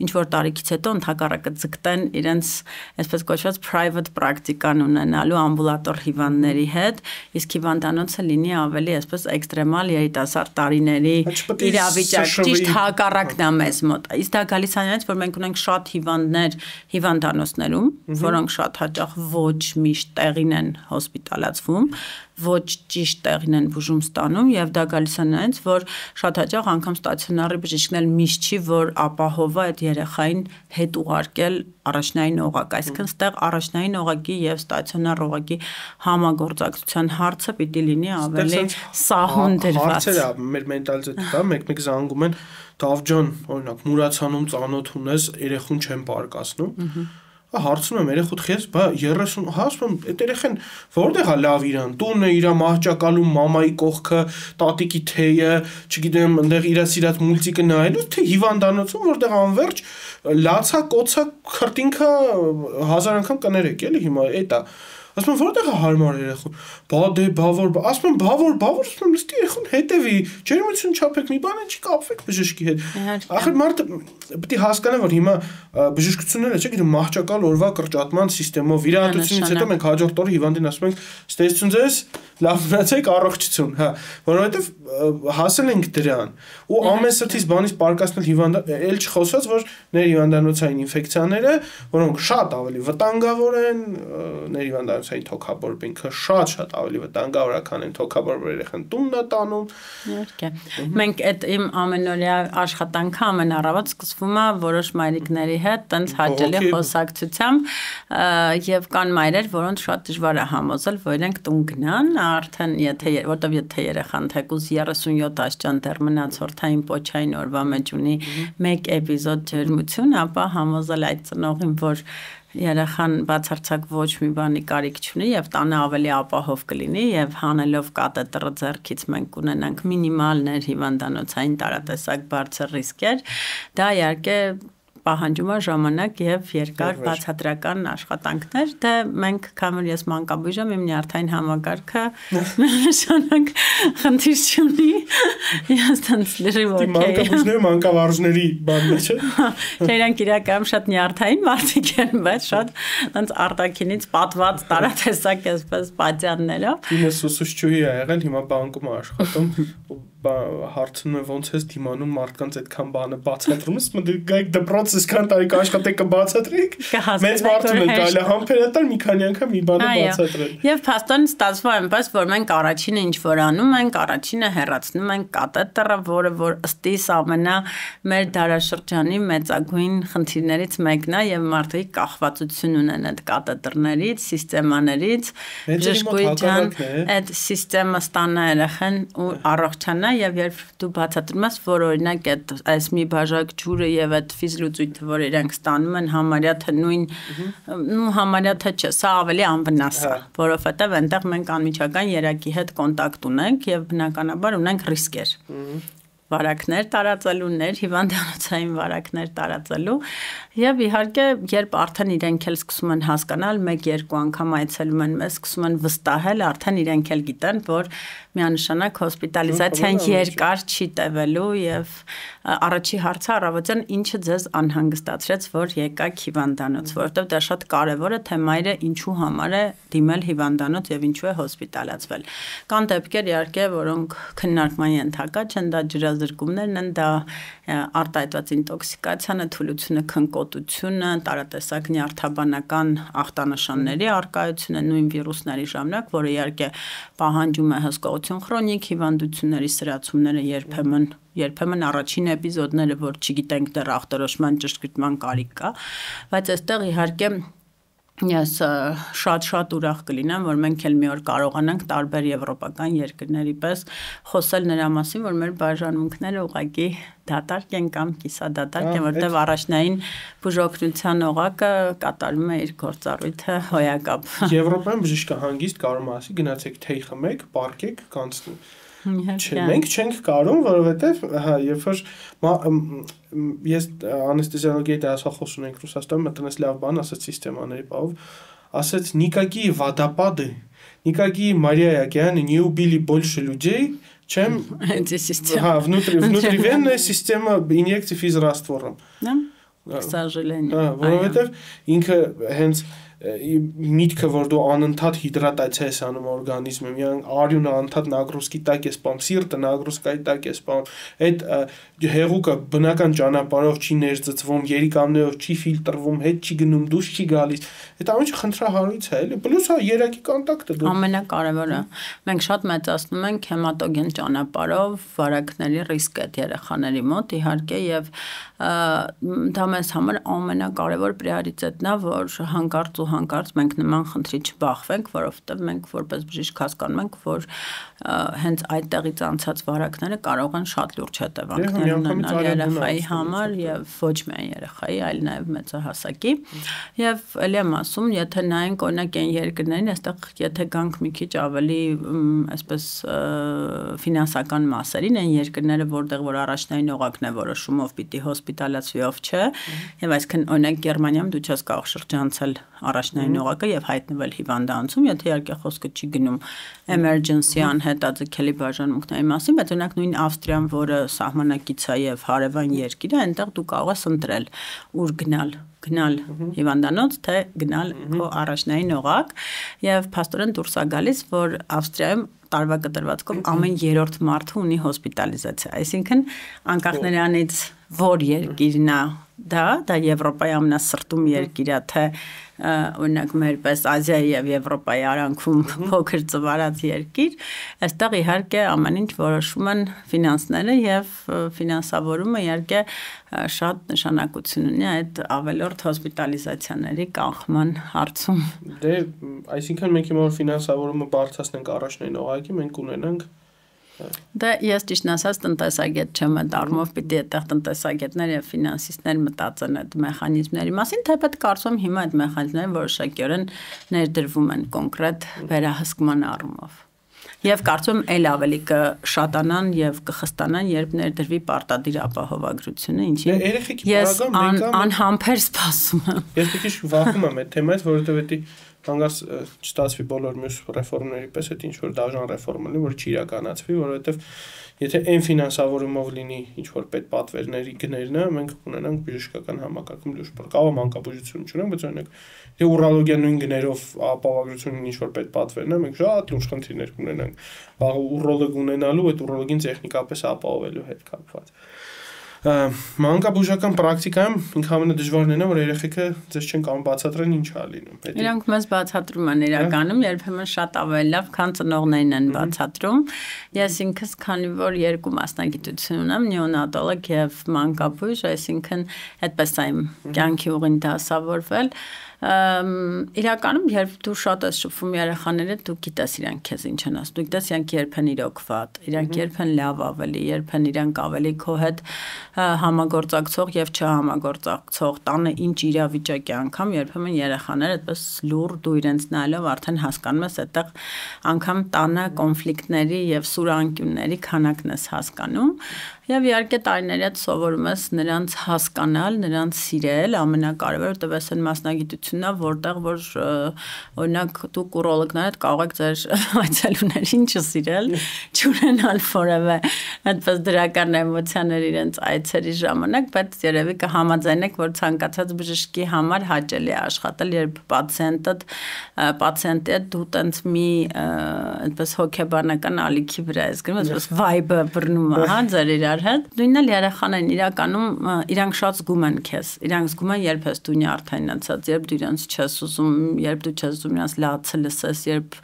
S2: ինչ որ տարիքից հետո ընդհակառակը ձգտեն իրենց այսպես կոչված private practice-ան ունենալու ամբուլատոր հիվանդների հետ, իսկ հիվանդանոցը լինի ավելի այսպես էքստրեմալ երիտասարդ տարիների իրավիճակ, ճիշտ հակառակն է մեզ մոտ։ Իսկ դա գալիս է այնց, որ մենք ունենք շատ հիվանդներ հիվանդանոցներում, որոնք շատ հաճախ ոչ միշտ տեղին են հոսպիտալացվում, ոչ ճիշտ տեղին են բուժում ստանում եւ դա գալիս է նրանց, որ շատ հաճախ անգամ ստացիոնարի բժիշկն էլ միշտ չի, որ ապահովա այդ երեխային հետ ուղարկել առաջնային օղակ, այսինքն ստեղ առաջնային օղակի եւ ստացիոնար օղակի համագործակցության հարցը պիտի լինի ավելի սահուն դրված։
S1: Հարցերը մեր մենտալիտետը մեկ-մեկ զանգում են Դավջան, օրինակ, մուրացանում ծանոթ ունես, երեխուն չեն պարկասնում։ Ահա հարցնում եմ երեխուդ քեզ, բա 30 հասնում եմ, այդ երեխան որտեղ է լավ իրան, տունն է իր մահճակալում մամայի կողքը, տատիկի թեյը, չգիտեմ, այնտեղ իր սիրած մուլտիկը նայելու, թե հիվանդանոցում որտեղ անverջ լացա, կոցա, քրտինքը հազար անգամ կներեք, էլի հիմա այդ է ասում եմ որտեղ է հարմար երեխուն բա դե բավոր ասում եմ բավոր բավոր ասում եմ լստի երեխուն հետևի ջերմություն չափեք մի բան չի կապվեք բժշկի հետ ախր մարդը պետք է հասկանա որ հիմա բժշկությունները չէ գիտեմ մահճակալ օրվա կրճատման համակարգով վիրահատությունից հետո մենք հաջորդ օրը հիվանդին ասում ենք ստեսություն ձեզ լավ մնացեք առողջություն հա որովհետև հասել ենք դրան ու ամեն սրտից բանից պարկասնել հիվանդ էլ չխոսած որ ներ հիվանդանոցային ինֆեկցիաները որոնք շատ ավելի վտանգավոր են ներ հիվանդանոցային թոքաբորբինքը շատ-շատ ավելի վտանգավոր է քան այն թոքաբորբը երեխան տունն է տանում
S2: իհարկե մենք այդ իմ ամենօրյա աշխատանքը ամենառավոտ սկսվում է որոշ մայրիկների հետ տենց հաճելի խոսակցությամբ եւ կան մայրեր որոնց շատ դժվար է համոզել որ իրենք տուն գնան արդեն եթե որտեվ եթե երեխան թեկուզ 37 աշճան դեռ մնաց հորթային պոչային օրվա մեջ ունի մեկ էպիզոդ ջերմություն, ապա համոզել այդ ծնողին, որ երեխան բացարձակ ոչ մի բանի կարիք չունի եւ տանը ավելի ապահով կլինի եւ հանելով կատետրը ձեռքից մենք ունենանք մինիմալ ներհիվանդանոցային տարատեսակ բարձր ռիսկեր դա իհարկե պահանջում է ժամանակ եւ երկար բացատրական աշխատանքներ, դե մենք քամր ես մանկաբույժ եմ, իմ նյարդային համակարգը նշանակ խնդիր չունի։ Ես տենց լրիվ
S1: օքեյ։ Մանկաբույժները մանկավարժների բանն է, չէ՞։
S2: Չէ, իրանք իրականում շատ նյարդային մարդիկ են, բայց շատ տենց արտակինից պատված տարատեսակ այսպես պատյաններով։
S1: Ինձ ուսուցչուհի ա եղել, հիմա բանկում աշխատում հարցնում է ոնց ես դիմանում մարդկանց այդքան բանը բացատրում ես մտի գայք դպրոց այսքան տարի կաշխատեք կբացատրեք մեծ մարդուն են կարելի համբերատար մի քանի անգամ մի բանը բացատրել
S2: եւ փաստորեն ստացվում է այնպես որ մենք առաջինը ինչ որ անում ենք առաջինը հեռացնում ենք կատետերը որը որ ըստիս ամենա մեր դարաշրջանի մեծագույն խնդիրներից մեկն է եւ մարդիկ կախվածություն ունեն այդ կատետրներից սիստեմաներից
S1: ժշկույթյան
S2: այդ սիստեմը ստանա երախեն ու առողջանա է եւ երբ դու բացատրում ես, որ օրինակ այդ այս մի բաժակ ջուրը եւ այդ ֆիզլուծույթը, որ իրենք ստանում են, համարյա թե նույն ու համարյա թե չէ, սա ավելի անվնաս է, որովհետեւ այնտեղ մենք անմիջական երակի հետ կոնտակտ ունենք եւ բնականաբար ունենք ռիսկեր վարակներ տարածելու, ներ հիվանդանոցային վարակներ տարածելու եւ իհարկե երբ արդեն իրենք էլ սկսում են հասկանալ, 1-2 անգամ այցելում են մեզ, սկսում են վստահել, արդեն իրենք էլ գիտեն, որ միանշանակ հոսպիտալիզացիան երկար չի տևելու եւ առաջի հարցը առավոտյան ինչը ձեզ անհանգստացրեց, որ եկաք հիվանդանոց, որովհետեւ դա շատ կարեւոր է, թե մայրը ինչու համար է դիմել հիվանդանոց եւ ինչու է հոսպիտալացվել։ Կան դեպքեր իհարկե, որոնք քննարկման ենթակա չեն, դա ջրազրկումներն են, դա արտահայտված ինտոքսիկացիան, թուլությունը, քնկոտությունը, տարատեսակ նյարդաբանական ախտանշանների արկայությունը, նույն վիրուսների ժամանակ, որը իհարկե պահանջում է հսկողություն քրոնիկ հիվանդությունների սրացումները երբեմն երբեմն առաջին էպիզոդները, որ չգիտենք դեռ ախտորոշման ճշգրտման կարիք կա, բայց այստեղ իհարկե Ես շատ-շատ ուրախ կլինեմ, որ մենք էլ մի օր կարողանանք տարբեր եվրոպական երկրների պես խոսել նրա մասին, որ մեր բաժանմունքները ուղղակի դատարկ են կամ կիսադատարկ են, որտեղ առաջնային բուժօգնության օղակը կատարում է իր գործառույթը հոյակապ։
S1: Եվրոպայում բժիշկը հանգիստ կարող ասի գնացեք թեյ խմեք, պարկեք, կանցնի Չէ, մենք չենք կարում, որովհետև հա, երբ որ ես անեստեզիոլոգիայի դասախոս ունենք Ռուսաստանում, մտնես լավ բան, ասաց սիստեմաների բավ, ասաց никакие водопады, никакие моря и океаны не убили больше людей, чем
S2: эти системы.
S1: Ага, внутри, внутривенная система инъекций физраствором։
S2: Да, к сожалению։
S1: Հա, որովհետև ինքը հենց միտքը որ դու անընդհատ հիդրատացիա ես անում օրգանիզմը, միան արյունը անընդհատ նագրոսկի տակ է սպանում, սիրտը նագրոսկայի տակ է սպանում։ Այդ հեղուկը բնական ճանապարհով չի ներծծվում, երիկամներով չի ֆիլտրվում, հետ չի գնում, դուրս չի գալիս։ Այդ ամենը խնդրահարույց է, էլի։ Պլյուս հա երակի կոնտակտը
S2: դու։ Ամենակարևորը մենք շատ մեծացնում ենք հեմատոգեն ճանապարհով վարակների ռիսկը երեխաների մոտ իհարկե եւ դա մեզ համար ամենակարևոր պրիորիտետն է, որ հանկարծ ու հանկարծ մենք նման խնդրի չբախվենք, որովհետեւ մենք որպես բժիշկ հասկանում ենք, որ հենց այդտեղից անցած վարակները կարող են շատ լուրջ հետևանքներ ունենալ երեխայի համար եւ ոչ միայն երեխայի, այլ նաեւ մեծահասակի։ Եվ ելի եմ ասում, եթե նայենք օրինակ այն երկրներին, այստեղ եթե գանք մի քիչ ավելի այսպես ֆինանսական մասերին, այն երկրները, որտեղ որ առաջնային օղակն է որոշումով պիտի հոսպիտալացվի ով չէ, եւ այսինքն օրինակ Գերմանիայում դու չես կարող շրջանցել առաջնային օղակը եւ հայտնվել հիվանդանոցում, եթե իհարկե խոսքը չի գնում emergency անհետաձգելի բաժանմունքների մասին, բայց օրինակ նույն Ավստրիան, որը սահմանակից է եւ հարևան երկիր է, այնտեղ դու կարող ես ընտրել ուր գնալ գնալ հիվանդանոց, թե գնալ քո առաջնային օղակ եւ փաստորեն դուրս է գալիս, որ Ավստրիայում տարվա կտրվածքով ամեն երրորդ մարդը ունի հոսպիտալիզացիա։ Այսինքն անկախ նրանից որ երկիրն է դա, դա Եվրոպայի ամենասրտում երկիր է, թե օրինակ մեր պես Ազիայի եւ Եվրոպայի արանքում փոքր ծվարած երկիր, այստեղ իհարկե ամեն ինչ որոշում են ֆինանսները եւ ֆինանսավորումը իհարկե շատ նշանակություն ունի այդ ավելորդ հոսպիտալիզացիաների կանխման հարցում։
S1: Դե, այսինքն մենք հիմա ֆինանսավորումը բարձրացնենք առաջնային օղակի, մենք ունենանք
S2: Դա ես ճիշտն ասած տնտեսագետ չեմ, այդ առումով պիտի այդտեղ տնտեսագետներ եւ ֆինանսիստներ մտածեն այդ մեխանիզմների մասին, թեպետ կարծում հիմա այդ մեխանիզմները որոշակիորեն ներդրվում են կոնկրետ վերահսկման առումով։ Եվ կարծում եմ էլ ավելի կշատանան եւ կխստանան, երբ ներդրվի պարտադիր ապահովագրությունը, ինչին ես անհամբեր սպասում եմ։
S1: Ես քիչ վախում եմ այդ թեմայից, որովհետեւ դա հանգարց չստացվի բոլոր մյուս ռեֆորմների պես այդ ինչ որ դաժան ռեֆորմ լինի, որ չիրականացվի, որովհետեւ եթե այն ֆինանսավորումով լինի ինչ որ պետ պատվերների գներնը, մենք ունենանք բժշկական համակարգում լուրջ բար։ Կարող մանկաբուժություն չունենք, բայց օրինակ եթե ուրոլոգիա նույն գներով ապահովագրությունն ինչ որ պետ պատվերն է, մենք շատ լուրջ խնդիրներ կունենանք։ Բաղ ուրոլոգ ունենալու, այդ ուրոլոգին տեխնիկապես ապահովելու հետ կապված մանկաբուժական պրակտիկայում ինքը ամենադժվարն է, որ երեխեքը ձեզ չեն կարող բացատրեն ինչ է լինում։
S2: Իրանք մեզ բացատրում են իրականում, երբեմն շատ ավելի լավ, քան ծնողներն են բացատրում։ Ես ինքս քանի որ երկու մասնագիտություն ունեմ, նեոնատոլոգ եւ մանկաբույժ, այսինքն այդպես եմ կյանքի ուղին դասավորվել, իրականում երբ դու շատ ես շփվում երեխաները, դու գիտես իրանք քեզ ինչ են ասում։ Դու գիտես իրանք երբ են իրոք վատ, իրանք երբ են լավ ավելի, երբ են իրանք ավելի քո հետ համագործակցող եւ չհամագործակցող տանը ինչ իրավիճակի անգամ երբեմն երեխաները այդպես լուր դու իրենց նայելով արդեն հասկանում ես այդտեղ անգամ տանը կոնֆլիկտների եւ սուրանկյունների քանակն ես հասկանում Եվ իհարկե տարիների հետ սովորում ես նրանց հասկանալ, նրանց սիրել, ամենակարևորը տվես են մասնագիտությունն է, որտեղ որ օրինակ դու կուրոլոգներդ կարող եք ձեր այցելուներին չսիրել, չունենալ որևէ այդպես դրական էմոցիաներ իրենց այցերի ժամանակ, բայց երևի կհամաձայնեք, որ ցանկացած բժշկի համար հաճելի է աշխատել, երբ պացիենտդ պացիենտի հետ դու տենց մի այդպես հոգեբանական ալիքի վրա ես գրում, այսպես vibe-ը բռնում է, հա, ձեր իրար իրար հետ։ Նույնն էլ երեխաներին իրականում իրանք շատ զգում են քեզ։ Իրանք զգում են երբ ես դու նյարդայնացած, երբ դու իրանք չես ուզում, երբ դու չես ուզում իրանք լացը լսես, երբ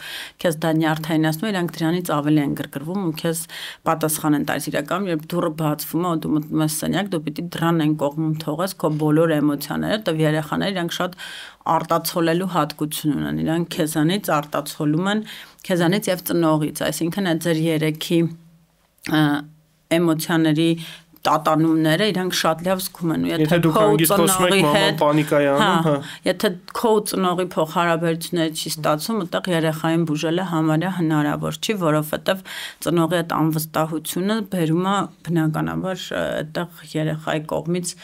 S2: քեզ դա նյարդայնացնում, իրանք դրանից ավելի են գրգռվում ու քեզ պատասխան են տալիս իրական, երբ դուրը բացվում է, ու դու մտնում ես սենյակ, դու պիտի դրան են կողմում թողես քո բոլոր էմոցիաները, տվ երեխաները իրանք շատ արտացոլելու հատկություն ունեն։ Իրանք քեզանից արտացոլում են քեզանից եւ ծնողից, այսինքն այդ ձեր երեքի էմոցիաների տատանումները իրանք շատ լավ զգում են ու
S1: եթե դուք հանգիստ խոսում եք մաման պանիկայի անում, հա,
S2: եթե քո ծնողի փոխհարաբերությունները չի ստացում, այդտեղ երեխային բուժելը համարյա հնարավոր չի, որովհետև ծնողի այդ անվստահությունը բերում է բնականաբար այդտեղ երեխայի կողմից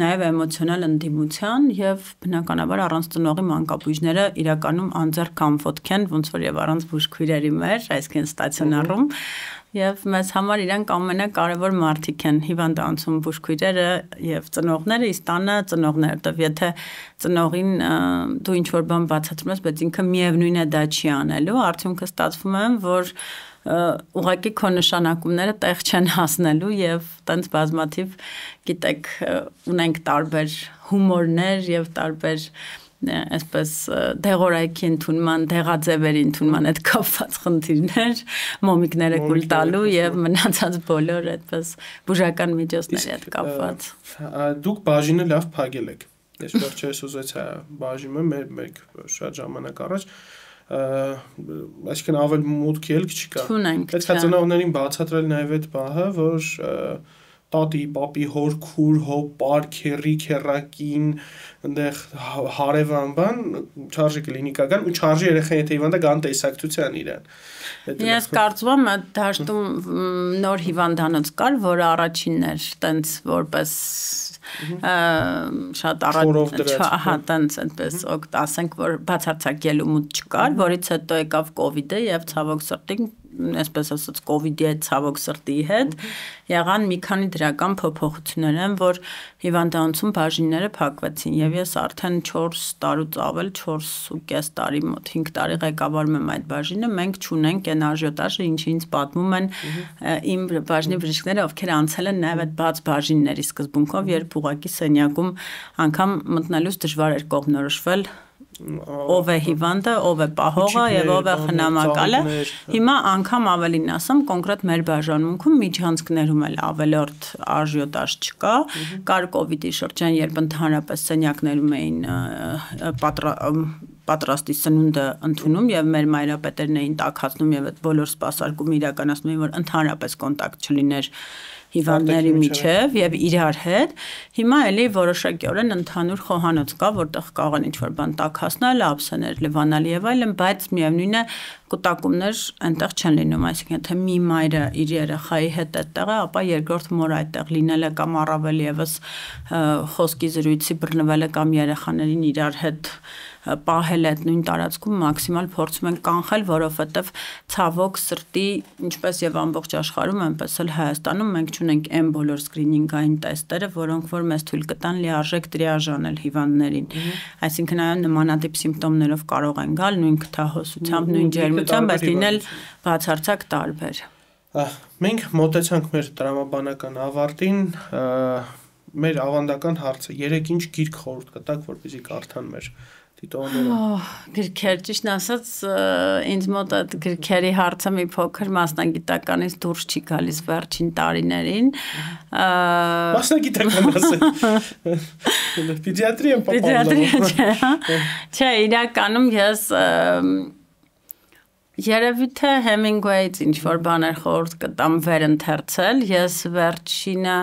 S2: նաև էմոցիոնալ ընդդիմության եւ բնականաբար առանց ծնողի մանկաբույժները իրականում անձեռ կամ ոտք են, ոնց որ եւ առանց բուժքույրերի մեր, այսինքն ստացիոնարում Եվ մեզ համար իրանք ամենակարևոր մարդիկ են հիվանդանոցում բուժքույրերը եւ ծնողները, իսկ տանը ծնողները, դեռ եթե ծնողին դու ինչ որ բան բացատրում ես, բայց ինքը միևնույն է դա չի անելու, արդյունքը ստացվում է, որ ուղղակի քո նշանակումները տեղ չեն հասնելու եւ տենց բազմաթիվ գիտեք ունենք տարբեր հումորներ եւ տարբեր այսպես դեղորայքի ընդունման, դեղաձևերի ընդունման այդ կապված խնդիրներ, մոմիկները կուլ տալու եւ մնացած բոլոր այդպես բուժական միջոցների հետ կապված։
S1: Դուք բաժինը լավ փակել եք։ Ես վերջերս ուզեցա բաժիմը մեր մեկ շատ ժամանակ առաջ այսինքն ավել մուտքի ելք չկա։ Այդ ծնողներին բացատրել նաև այդ բահը, որ տատի, պապի, հոր, քուր, հոպ, պար, քերի, քերակին, այնտեղ հարևան բան, չարժի կլինի կական ու չարժի երեխան եթե հիվանդը գան տեսակցության իրան։
S2: Ես կարծում եմ դաշտում նոր հիվանդանոց կար, որը առաջինն էր, տենց որպես շատ առաջ հա տենց այնպես ասենք որ բացարձակ ելումուտ չկար, որից հետո եկավ կ ូវ իդը եւ ցավոք սրտի այսպես ասած կ ូវ իդի հետ ցավոք սրտի հետ եղան մի քանի դրական փոփոխություններ են, որ հիվանդանոցում բաժինները փակվեցին եւ ես արդեն 4 տարուց ավել 4.5 տարի մոտ 5 տարի ղեկավարում եմ այդ բաժինը, մենք ճունենք այն արժոտաժը, ինչը ինձ պատմում են իմ բաժնի բժիշկները, ովքեր անցել են նաեւ այդ բաց բաժինների սկզբունքով, երբ ուղակի սենյակում անգամ մտնելուց դժվար էր կողմնորոշվել ով է հիվանդը, ով է պահողը եւ ով է խնամակալը։ Հիմա անգամ ավելին ասեմ, կոնկրետ մեր բաժանմունքում միջանցքներում էլ ավելորդ արժյոտաժ չկա։ Կար կ ូវ իդի շրջան, երբ ընդհանրապես սենյակներում էին պատրաստի սնունդը ընդունում եւ մեր մայրապետերն էին տակածնում եւ այդ բոլոր սպասարկումը իրականացնում էին որ ընդհանրապես կոնտակտ չլիներ հիվանդների միջև եւ իրար հետ։ Հիմա էլի որոշակիորեն ընդհանուր խոհանոց կա, որտեղ կարող են ինչ-որ բան տակհասնել, ափսեներ լվանալ եւ այլն, բայց միևնույն է կուտակումներ այնտեղ չեն լինում, այսինքն թե մի մայրը իր երեխայի հետ է, ապա երկրորդ մորը այդտեղ լինելը կամ առավել եւս խոսքի զրույցի բռնվելը կամ երեխաներին իրար հետ պահել այդ նույն տարածքում մաքսիմալ փորձում են կանխել, որովհետև ցավոք սրտի, ինչպես եւ ամբողջ աշխարհում, այնպես էլ Հայաստանում մենք ունենք այն բոլոր սկրինինգային տեստերը, որոնք որ մեզ թույլ կտան լիարժեք տրիաժանել հիվանդներին։ Այսինքն այո նմանատիպ սիմպտոմներով կարող են գալ նույն քթահոսությամբ, նույն ջերմությամբ, բայց լինել բացարձակ տարբեր։
S1: Մենք մոտեցանք մեր տրամաբանական ավարտին, մեր ավանդական հարցը՝ երեք ինչ գիրք խորհուրդ կտակ, որպեսզի կարդան մեր դիտողները։
S2: Գրքեր, ճիշտ ասած, ինձ մոտ այդ գրքերի հարցը մի փոքր մասնագիտականից դուրս չի գալիս վերջին տարիներին։
S1: Մասնագիտական ասել։ Պեդիատրիա
S2: պապա։ Պեդիատրիա չէ, հա։ Չէ, իրականում ես Երևի թե Hemingway-ից ինչ որ բաներ խորտ կտամ վերընթերցել։ Ես վերջինը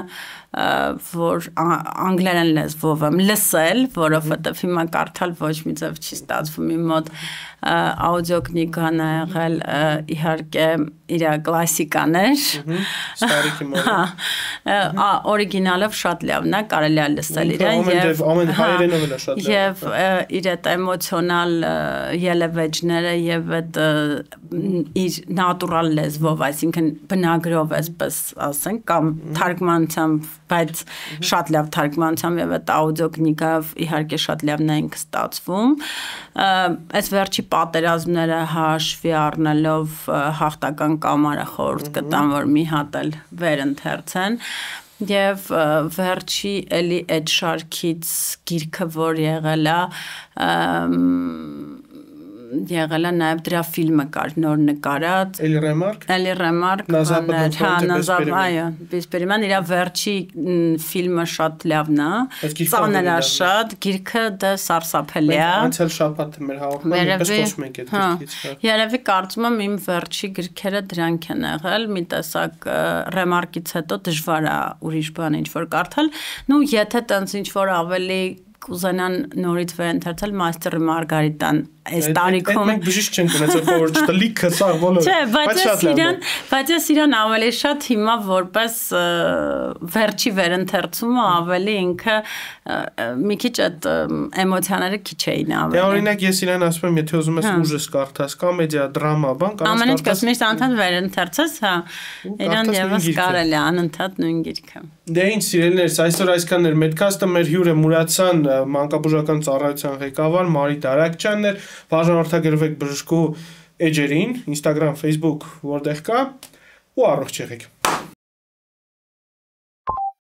S2: որ անգլերեն լեզվով եմ լսել, որովհետև հիմա կարդալ ոչ մի ձև չի ստացվում իմ մոտ աուդիոկնիկան ա եղել իհարկե իր կլասիկաներ։
S1: Ստարիքի մոտ։
S2: Հա, օրիգինալով շատ լավն է, կարելի է լսել իրեն
S1: եւ ամեն հայերենով էլ է շատ լավ։
S2: Եվ իր այդ էմոցիոնալ ելևեջները եւ այդ իր նատուրալ լեզվով, այսինքն բնագրով այսպես ասենք կամ թարգմանությամբ բայց շատ լավ թարգմանությամբ եւ այդ աուդիոկնիկով իհարկե շատ լավն է ինքը ստացվում այս վերջի պատերազմները հաշվի առնելով հաղթական կամարը խորհուրդ կտամ որ մի հատ էլ վերընթերցեն եւ վերջի էլի այդ շարքից գիրքը որ եղել է եղել է նաև դրա ֆիլմը կար նոր նկարած
S1: Էլի Ռեմարկ
S2: Էլի Ռեմարկ հա նազավ այո Բեսպերիման իր վերջի ֆիլմը շատ լավն է ծանր է շատ գիրքը դա սարսափելի է
S1: անցյալ շաբաթ մեր հաղորդումը պես խոսում ենք այդ
S2: հա, գիրքից հա Երևի կարծում եմ իմ վերջի գրքերը դրանք են եղել մի տեսակ Ռեմարկից հետո դժվար է ուրիշ բան ինչ որ կարդալ նու եթե տենց ինչ որ ավելի կուզենան նորից վերընթերցել Մաստերի Մարգարիտան այս տարիքում
S1: մենք բժիշկ չենք ունեցել խորհուրդ տլիքը սա բոլորը
S2: Չէ, բայց ես իրան, բայց ես իրան ավելի շատ հիմա որպես վերջի վերընթերցումը ավելի ինքը մի քիչ այդ էմոցիաները քիչ էին ավելի։
S1: Դե օրինակ ես իրան ասում եմ, եթե ուզում ես հա։ ուժս կարդաս, կոմեդիա, դրամա, բան,
S2: կարող ես Ամեն ինչ կասմից անընդհատ վերընթերցես, հա։ Իրան եւս կարելի անընդհատ նույն գիրքը։
S1: Դե ինչ սիրելիներս, այսօր այսքանն էր մեդքասթը մեր հյուրը Մուրացան մանկաբուժական ծառայության ղեկավար Մարի Տարակչյանն էր բաժանորդագրվեք բժշկու էջերին, Instagram, Facebook, որտեղ կա ու առողջ եղեք։